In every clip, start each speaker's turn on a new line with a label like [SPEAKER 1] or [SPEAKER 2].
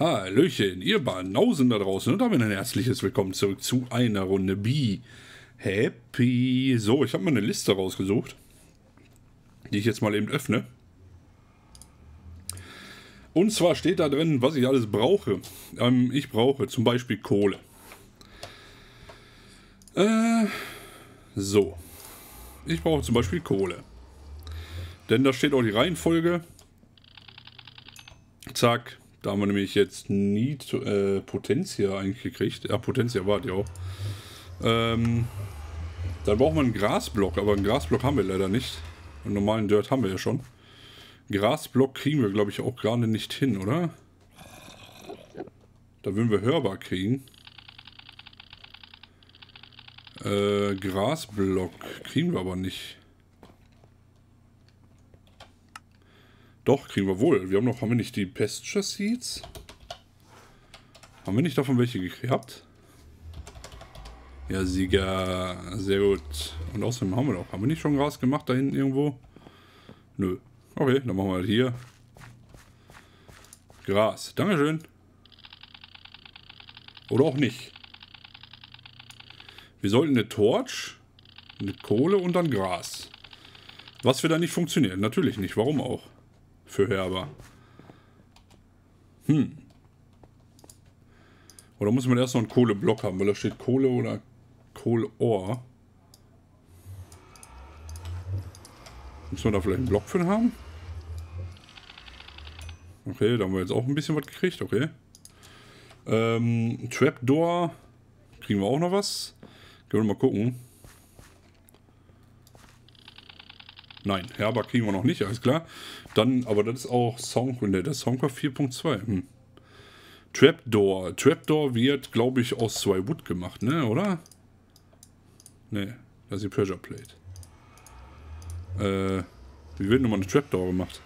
[SPEAKER 1] Hallöchen, ihr Banausen da draußen und damit ein herzliches Willkommen zurück zu einer Runde B. Happy. So, ich habe mal eine Liste rausgesucht, die ich jetzt mal eben öffne. Und zwar steht da drin, was ich alles brauche. Ähm, ich brauche zum Beispiel Kohle. Äh, so. Ich brauche zum Beispiel Kohle. Denn da steht auch die Reihenfolge. Zack, da haben wir nämlich jetzt nie äh, Potentia eigentlich gekriegt. Ja, Potentia war die auch. Ähm, dann braucht man einen Grasblock, aber einen Grasblock haben wir leider nicht. Einen normalen Dirt haben wir ja schon. Grasblock kriegen wir, glaube ich, auch gerade nicht hin, oder? Da würden wir hörbar kriegen. Äh, Grasblock kriegen wir aber nicht. Doch, kriegen wir wohl. Wir haben noch, haben wir nicht die Pesture Seeds? Haben wir nicht davon welche gehabt? Ja, Sieger. Sehr gut. Und außerdem haben wir doch. Haben wir nicht schon Gras gemacht da hinten irgendwo? Nö. Okay, dann machen wir halt hier. Gras. Dankeschön. Oder auch nicht. Wir sollten eine Torch, eine Kohle und dann Gras. Was wir da nicht funktioniert. Natürlich nicht. Warum auch? Für Herber. Hm. Oder muss man erst noch einen Kohleblock haben, weil da steht Kohle oder Kohleohr. Muss man da vielleicht einen Block für haben? Okay, da haben wir jetzt auch ein bisschen was gekriegt, okay. Ähm, Trapdoor. Kriegen wir auch noch was? Können wir mal gucken. Nein, Herber kriegen wir noch nicht, alles klar. Dann, aber das ist auch Song, ne, das Songcraft 4.2. Hm. Trapdoor. Trapdoor wird, glaube ich, aus zwei Wood gemacht, ne, oder? Ne, das ist die Pressure Plate. Äh, wie wird nochmal eine Trapdoor gemacht?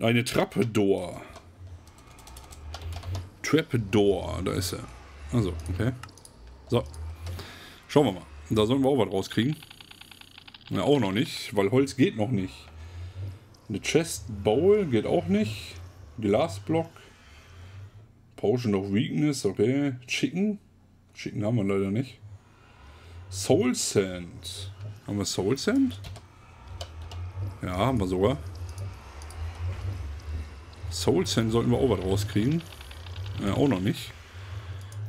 [SPEAKER 1] Eine Trapdoor. Trapdoor, da ist er. Also, okay. So. Schauen wir mal. Da sollen wir auch was rauskriegen. Ja, auch noch nicht, weil Holz geht noch nicht. Eine Chest Bowl geht auch nicht. Glasblock. Potion of Weakness, okay. Chicken. Chicken haben wir leider nicht. Soul Sand. Haben wir Soul Sand? Ja, haben wir sogar. Soul Sand sollten wir auch was rauskriegen. Ja, auch noch nicht.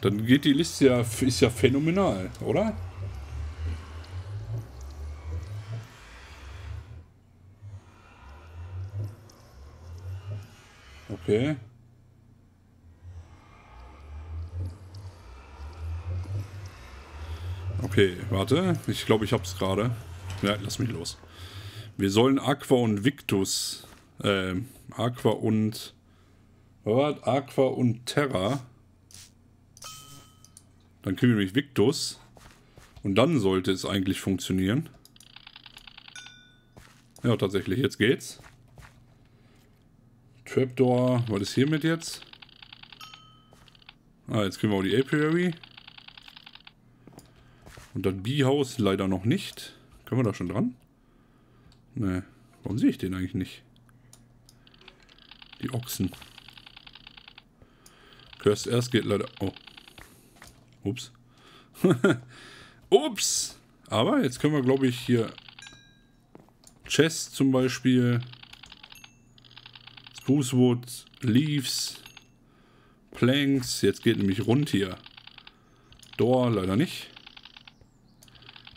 [SPEAKER 1] Dann geht die Liste ja, ist ja phänomenal, oder? Okay. Okay, warte. Ich glaube, ich habe es gerade. Ja, lass mich los. Wir sollen Aqua und Victus. Äh, Aqua und. Was? Aqua und Terra. Dann kriegen wir nämlich Victus. Und dann sollte es eigentlich funktionieren. Ja, tatsächlich. Jetzt geht's. Trapdoor, was ist hiermit jetzt? Ah, jetzt kriegen wir auch die Apiary. Und das Bee-Haus leider noch nicht. Können wir da schon dran? Ne, warum sehe ich den eigentlich nicht? Die Ochsen. Curse erst geht leider... Oh. Ups. Ups! Aber jetzt können wir, glaube ich, hier... Chest zum Beispiel... Sprucewood, Leaves, Planks. Jetzt geht nämlich rund hier. Door leider nicht.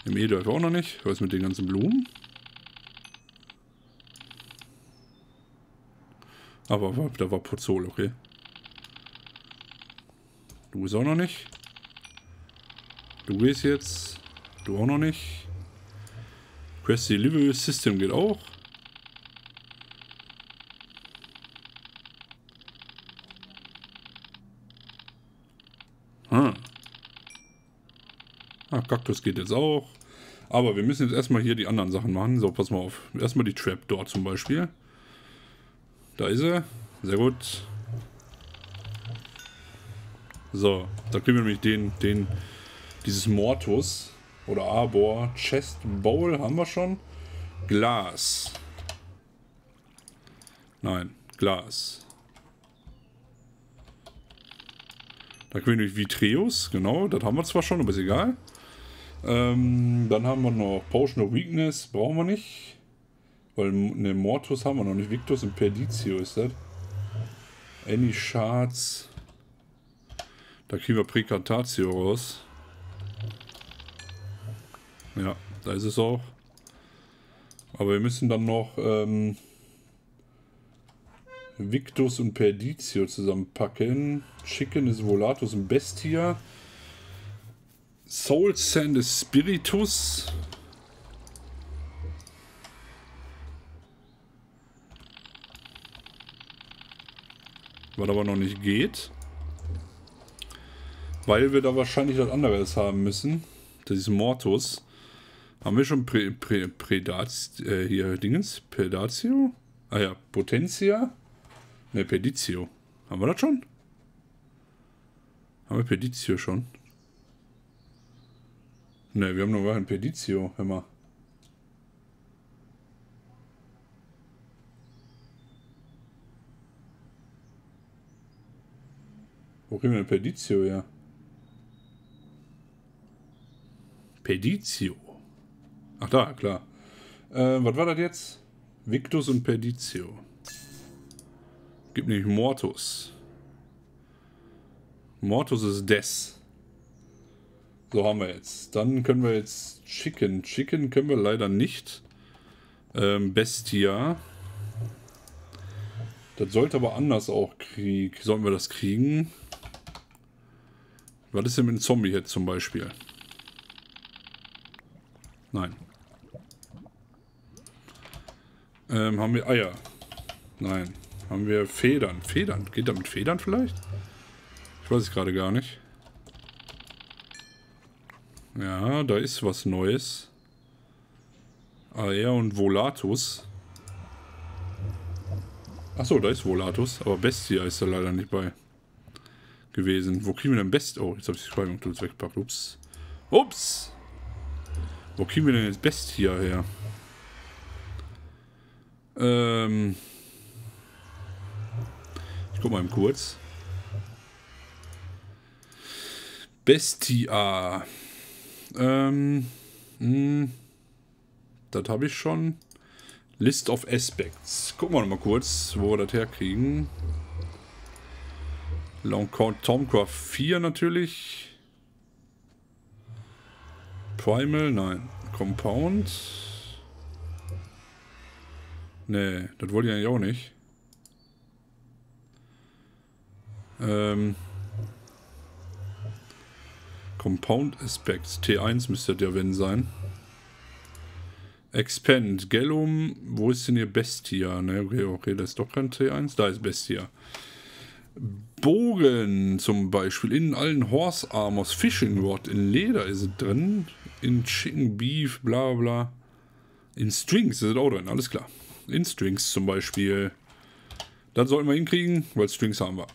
[SPEAKER 1] Im E-Drive auch noch nicht. Was mit den ganzen Blumen? Aber da war Pozzol, okay. Du bist auch noch nicht. Du gehst jetzt. Du auch noch nicht. Quest Delivery System geht auch. Kaktus geht jetzt auch. Aber wir müssen jetzt erstmal hier die anderen Sachen machen. So, pass mal auf. Erstmal die Trapdoor zum Beispiel. Da ist er. Sehr gut. So, da kriegen wir nämlich den, den, dieses Mortus oder Arbor. Chest Bowl haben wir schon. Glas. Nein, Glas. Da können wir durch Vitreus, genau, das haben wir zwar schon, aber ist egal. Ähm, dann haben wir noch Potion of Weakness, brauchen wir nicht. Weil ne Mortus haben wir noch nicht. Victus und Perditio ist das. Any Shards. Da kriegen wir Precantatio raus. Ja, da ist es auch. Aber wir müssen dann noch ähm, Victus und Perditio zusammenpacken. Chicken ist Volatus und Bestia. Soul Sand Spiritus. Was aber noch nicht geht. Weil wir da wahrscheinlich was anderes haben müssen. Das ist Mortus. Haben wir schon Prä, Prä, Prädatio, äh, hier Dingens? Predatio? Ah ja, Potentia? Ne, Peditio. Haben wir das schon? Haben wir Peditio schon? Ne, wir haben noch gar kein Peditio, hör mal. Wo kriegen wir denn Peditio her? Peditio. Ach da, klar. Äh, was war das jetzt? Victus und Perditio. Gibt nämlich Mortus. Mortus ist Des. So haben wir jetzt. Dann können wir jetzt Chicken. Chicken können wir leider nicht. Ähm, Bestia. Das sollte aber anders auch kriegen. Sollten wir das kriegen? Was ist denn mit einem Zombie jetzt zum Beispiel? Nein. Ähm, haben wir Eier? Nein. Haben wir Federn? Federn? Geht da mit Federn vielleicht? Ich weiß es gerade gar nicht. Ja, da ist was Neues. Aer und Volatus. Achso, da ist Volatus, aber Bestia ist da leider nicht bei gewesen. Wo kriegen wir denn Best... Oh, jetzt habe ich die Schreibung weggepackt. Ups. Ups! Wo kriegen wir denn jetzt Bestia her? Ähm... Ich guck mal eben kurz. Bestia. Ähm... Hm, das habe ich schon. List of Aspects. Gucken wir noch mal kurz, wo wir das herkriegen. Longcount Tomcraft 4 natürlich. Primal, nein. Compound. Nee, das wollte ich eigentlich auch nicht. Ähm. Compound Aspects. T1 müsste der wenn sein. Expand. Gellum. Wo ist denn hier Bestia? Ne, okay, okay, das ist doch kein T1. Da ist Bestia. Bogen zum Beispiel. In allen Horse Armors. Fishing Rod. In Leder ist es drin. In Chicken Beef. Bla bla. In Strings ist es auch drin. Alles klar. In Strings zum Beispiel. Das sollten wir hinkriegen, weil Strings haben wir.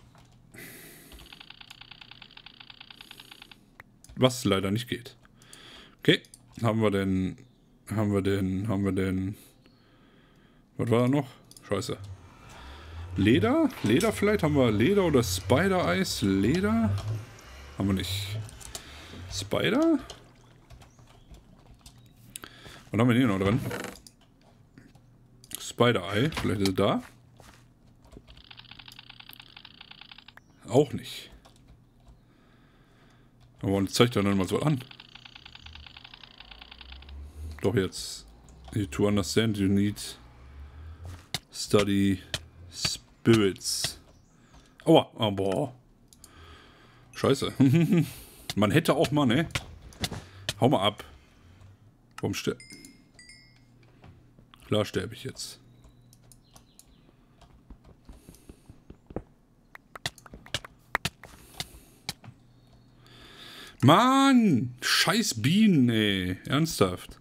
[SPEAKER 1] Was leider nicht geht. Okay. Haben wir denn. Haben wir denn. Haben wir denn. Was war da noch? Scheiße. Leder? Leder vielleicht? Haben wir Leder oder Spider-Eis? Leder? Haben wir nicht. Spider? Was haben wir hier noch drin? Spider-Eye. Vielleicht ist er da. Auch nicht. Aber uns zeigt er dann mal so an. Doch jetzt. To understand you need study Spirits. Aua, oh, boah. Scheiße. Man hätte auch mal, ne? Hau mal ab. Warum sterbe Klar sterbe ich jetzt. Mann! Scheiß Bienen, ey. Ernsthaft.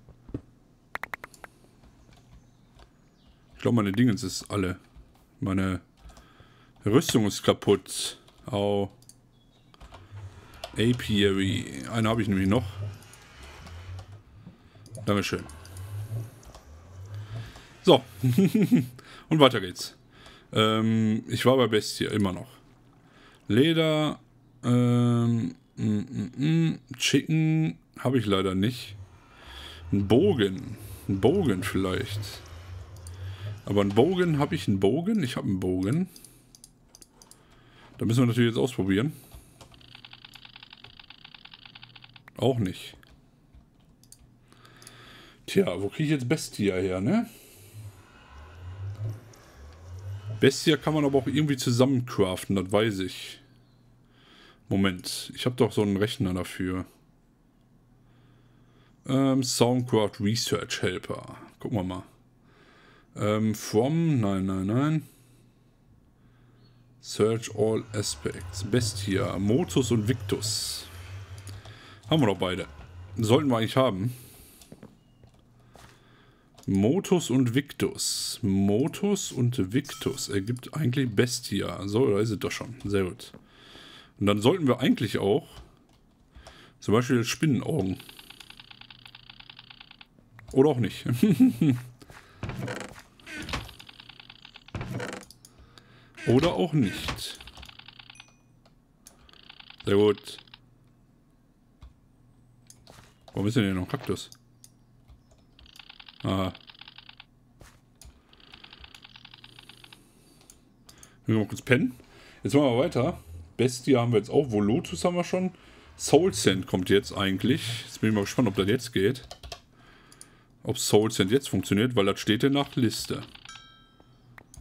[SPEAKER 1] Ich glaube, meine Dingens ist alle. Meine Rüstung ist kaputt. Au. Apiary. Eine habe ich nämlich noch. Dankeschön. So. Und weiter geht's. Ähm, ich war bei Bestia immer noch. Leder. Ähm. Chicken habe ich leider nicht. Ein Bogen. Ein Bogen vielleicht. Aber ein Bogen, habe ich einen Bogen? Ich habe einen Bogen. Da müssen wir natürlich jetzt ausprobieren. Auch nicht. Tja, wo kriege ich jetzt Bestia her, ne? Bestia kann man aber auch irgendwie zusammen craften, das weiß ich. Moment, ich habe doch so einen Rechner dafür. Ähm, Soundcraft Research Helper. Gucken wir mal. Ähm, from, nein, nein, nein. Search all aspects. Bestia, Motus und Victus. Haben wir doch beide. Sollten wir eigentlich haben. Motus und Victus. Motus und Victus ergibt eigentlich Bestia. So, da ist es doch schon. Sehr gut. Und dann sollten wir eigentlich auch zum Beispiel Spinnenaugen. Oder auch nicht. Oder auch nicht. Sehr gut. Warum ist denn hier noch Kaktus? Ah. Wir mal kurz pennen. Jetzt machen wir weiter. Bestia haben wir jetzt auch. Volotus haben wir schon. Soul Sand kommt jetzt eigentlich. Jetzt bin ich mal gespannt, ob das jetzt geht. Ob Soul Sand jetzt funktioniert, weil das steht ja nach Liste.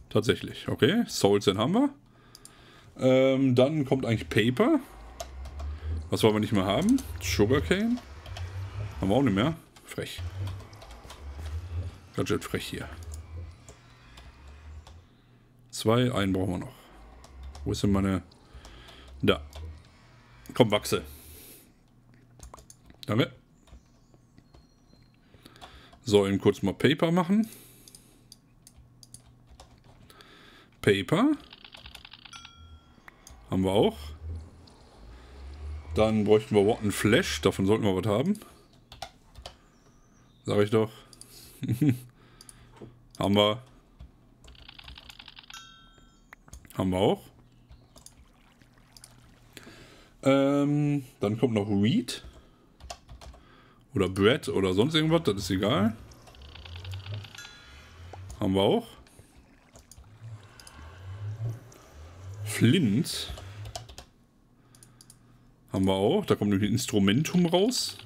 [SPEAKER 1] Tatsächlich. Okay, Soul Sand haben wir. Ähm, dann kommt eigentlich Paper. Was wollen wir nicht mehr haben? Sugarcane. Haben wir auch nicht mehr. Frech. Ganz schön frech hier. Zwei, einen brauchen wir noch. Wo ist denn meine... Da. Komm, wachse. Danke. So, eben kurz mal Paper machen. Paper. Haben wir auch. Dann bräuchten wir Rotten Flash. Davon sollten wir was haben. Sag ich doch. Haben wir. Haben wir auch. Ähm, dann kommt noch Wheat. Oder Bread oder sonst irgendwas, das ist egal. Haben wir auch. Flint. Haben wir auch. Da kommt nämlich ein Instrumentum raus.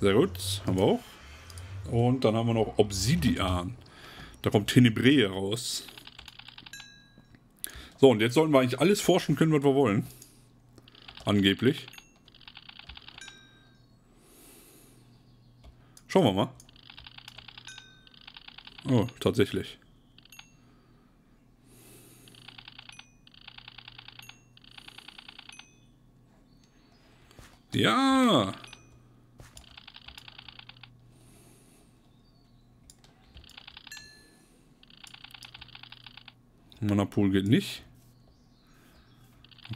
[SPEAKER 1] Sehr gut. Haben wir auch. Und dann haben wir noch Obsidian. Da kommt Tenebrae raus. So, und jetzt sollten wir eigentlich alles forschen können, was wir wollen. Angeblich. Schauen wir mal. Oh, tatsächlich. Ja. Monopool geht nicht.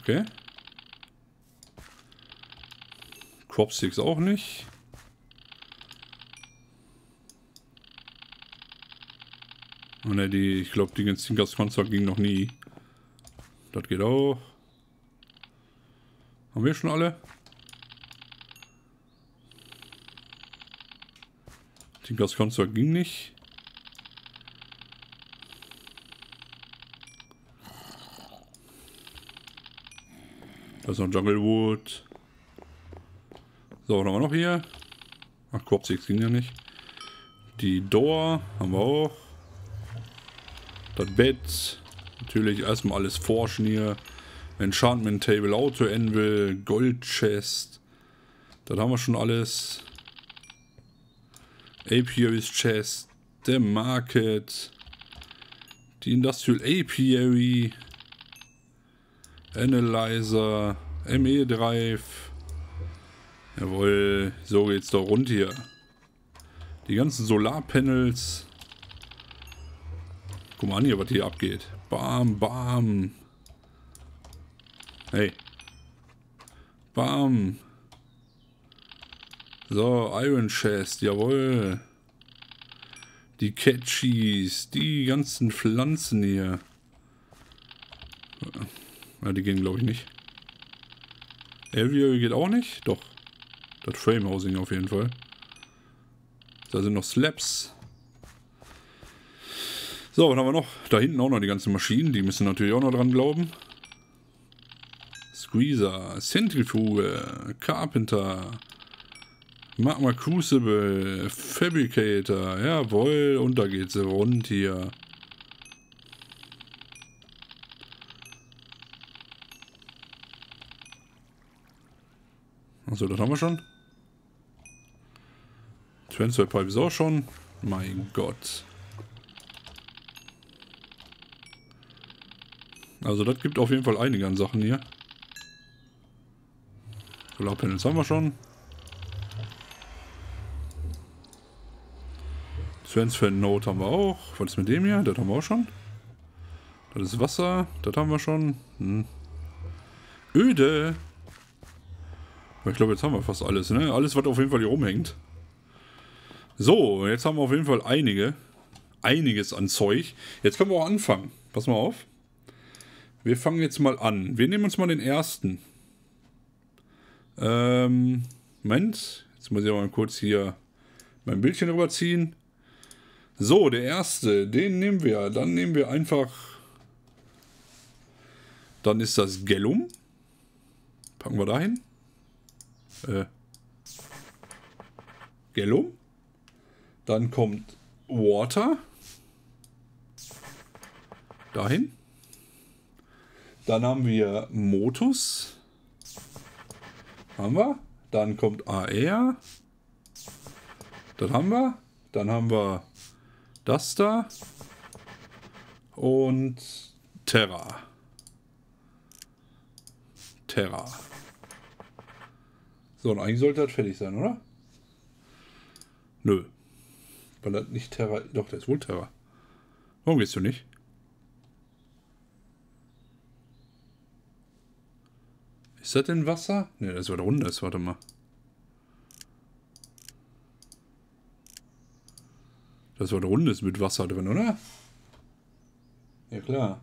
[SPEAKER 1] Okay. Cropsticks auch nicht. Oh ne, die, ich glaube, die ganzen Gaskonstrukt ging noch nie. Das geht auch. Haben wir schon alle? Die Gaskonstrukt ging nicht. Da ist noch Junglewood. So, was haben wir noch hier? Ach, Crop 6 ging ja nicht. Die Door haben wir auch. Das Bett. Natürlich erstmal alles forschen hier. Enchantment Table, Auto Anvil, Gold Chest. Das haben wir schon alles. Apiaries Chest. Der Market. Die Industrial Apiary. Analyzer, ME Drive. Jawohl, so geht's doch rund hier. Die ganzen Solarpanels. Guck mal an hier, was hier abgeht. Bam, bam. Hey. Bam. So, Iron Chest, jawohl. Die Catchies, die ganzen Pflanzen hier. Ja, die gehen glaube ich nicht. Aviary geht auch nicht? Doch. Das Framehousing auf jeden Fall. Da sind noch Slaps. So, was haben wir noch? Da hinten auch noch die ganzen Maschinen. Die müssen natürlich auch noch dran glauben. Squeezer, Centrifuge, Carpenter, Magma Crucible, Fabricator, jawohl, und da geht's rund hier. Also, das haben wir schon. Transfer Pipe ist auch schon. Mein Gott. Also das gibt auf jeden Fall einige an Sachen hier. Solarpanels haben wir schon. Transfer Note haben wir auch. Was ist mit dem hier? Das haben wir auch schon. Das ist Wasser. Das haben wir schon. Hm. Öde. Ich glaube, jetzt haben wir fast alles, ne? Alles, was auf jeden Fall hier rumhängt. So, jetzt haben wir auf jeden Fall einige. Einiges an Zeug. Jetzt können wir auch anfangen. Pass mal auf. Wir fangen jetzt mal an. Wir nehmen uns mal den ersten. Ähm, Moment. Jetzt muss ich mal kurz hier mein Bildchen rüberziehen. So, der erste, den nehmen wir. Dann nehmen wir einfach. Dann ist das Gellum. Packen wir dahin. Äh. Gellum. Dann kommt Water. Dahin. Dann haben wir Motus. Haben wir. Dann kommt AR. Das haben wir. Dann haben wir das da. Und Terra. Terra. So, und eigentlich sollte das fertig sein, oder? Nö. Weil das nicht Terra. Doch, der ist wohl Terra. Warum gehst du nicht? Ist das denn Wasser? Ne, das ist was rundes. Warte mal. Das war rundes mit Wasser drin, oder? Ja, klar.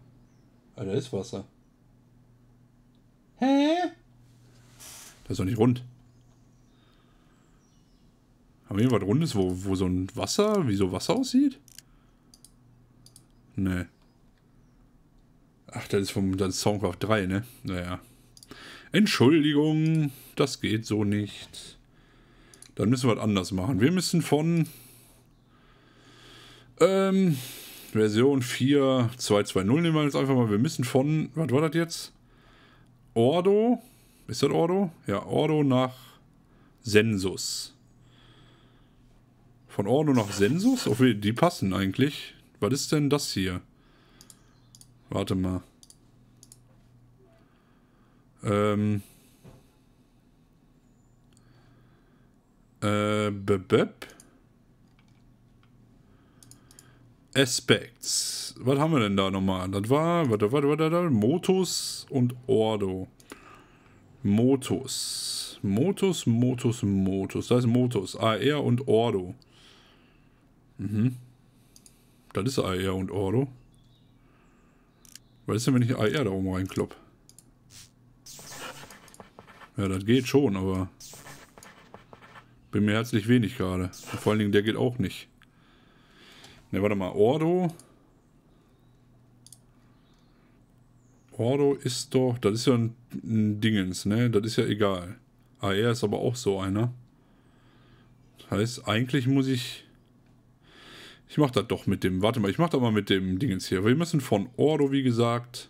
[SPEAKER 1] Ah, da ist Wasser. Hä? Das ist doch nicht rund. Haben wir hier was Rundes, wo, wo so ein Wasser, wie so Wasser aussieht? Nee. Ach, das ist vom das ist Soundcraft 3, ne? Naja. Entschuldigung, das geht so nicht. Dann müssen wir was anders machen. Wir müssen von ähm, Version 4.220 nehmen wir jetzt einfach mal. Wir müssen von, was war das jetzt? Ordo. Ist das Ordo? Ja, Ordo nach Sensus. Von Ordo nach Sensus? Oh, die passen eigentlich. Was ist denn das hier? Warte mal. Ähm. Äh, bebeb. Aspects. Was haben wir denn da nochmal? Das war, warte, warte, warte, warte, Motus und Ordo. Motus. Motus, Motus, Motus. Das ist Motus. AR und Ordo. Mhm. Das ist AR und Ordo. Was ist denn, wenn ich AR da oben reinklopp? Ja, das geht schon, aber bin mir herzlich wenig gerade. Vor allen Dingen, der geht auch nicht. Ne, warte mal, Ordo. Ordo ist doch, das ist ja ein, ein Dingens, ne? Das ist ja egal. AR ist aber auch so einer. Das heißt, eigentlich muss ich... Ich mach das doch mit dem... Warte mal, ich mach das mal mit dem Dingens hier. Wir müssen von Ordo, wie gesagt...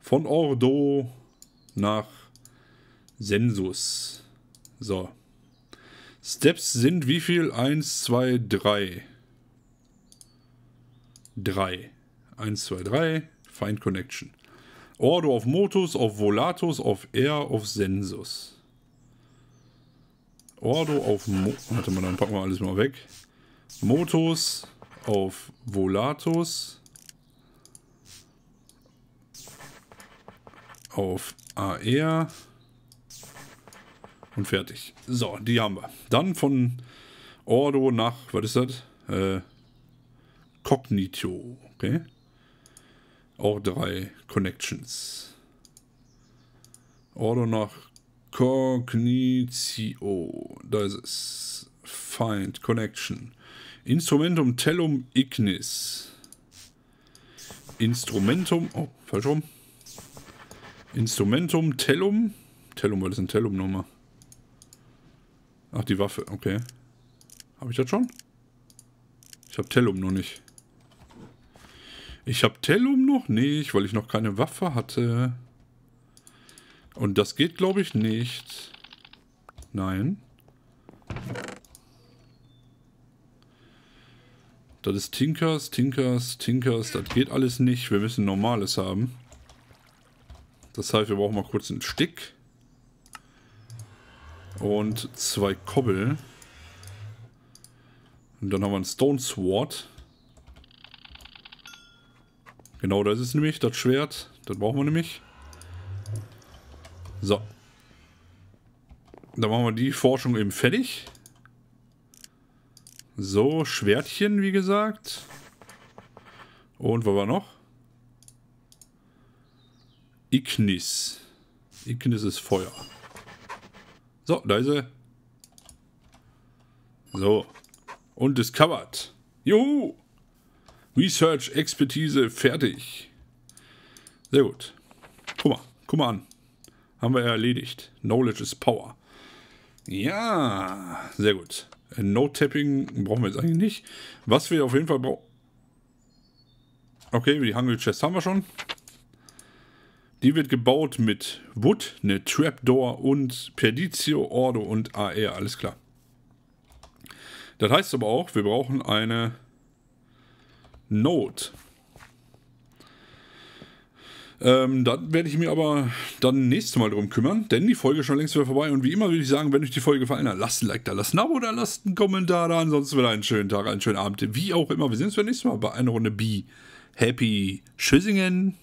[SPEAKER 1] Von Ordo nach Sensus. So. Steps sind wie viel? 1, 2, 3. 3. 1, 2, 3. Find Connection. Ordo auf Motus, auf Volatus, auf Air, auf Sensus. Ordo auf Mo Warte mal, dann packen wir alles mal weg. Motus auf Volatus. Auf AR. Und fertig. So, die haben wir. Dann von Ordo nach, was ist das? Äh, Cognito. Okay. Auch drei Connections. Order nach Cognitio. Da ist es. Find, Connection. Instrumentum tellum ignis. Instrumentum. Oh, falsch rum. Instrumentum tellum. Tellum, was ist ein Tellum-Nummer? Ach, die Waffe, okay. Habe ich das schon? Ich habe Tellum noch nicht. Ich habe Tellum noch nicht, weil ich noch keine Waffe hatte. Und das geht, glaube ich, nicht. Nein. Das ist Tinkers, Tinkers, Tinkers. Das geht alles nicht. Wir müssen Normales haben. Das heißt, wir brauchen mal kurz einen Stick. Und zwei Kobbel. Und dann haben wir einen Stone Sword. Genau, das ist nämlich das Schwert. Das brauchen wir nämlich. So. Dann machen wir die Forschung eben fertig. So, Schwertchen, wie gesagt. Und was war noch? Ignis. Ignis ist Feuer. So, da ist er. So. Und discovered. Juhu! Research, Expertise, fertig. Sehr gut. Guck mal, guck mal an. Haben wir erledigt. Knowledge is Power. Ja, sehr gut. No-Tapping brauchen wir jetzt eigentlich nicht. Was wir auf jeden Fall brauchen... Okay, die Hungry Chest haben wir schon. Die wird gebaut mit Wood, eine Trapdoor und Perditio, Ordo und AR. Alles klar. Das heißt aber auch, wir brauchen eine Node. Ähm, da werde ich mir aber dann nächstes Mal drum kümmern, denn die Folge ist schon längst wieder vorbei. Und wie immer würde ich sagen, wenn euch die Folge gefallen hat, lasst ein Like da, lasst ein Abo da, lasst einen Kommentar da. Ansonsten wieder einen schönen Tag, einen schönen Abend, wie auch immer. Wir sehen uns beim nächsten Mal bei einer Runde B. Happy Tschüssingen.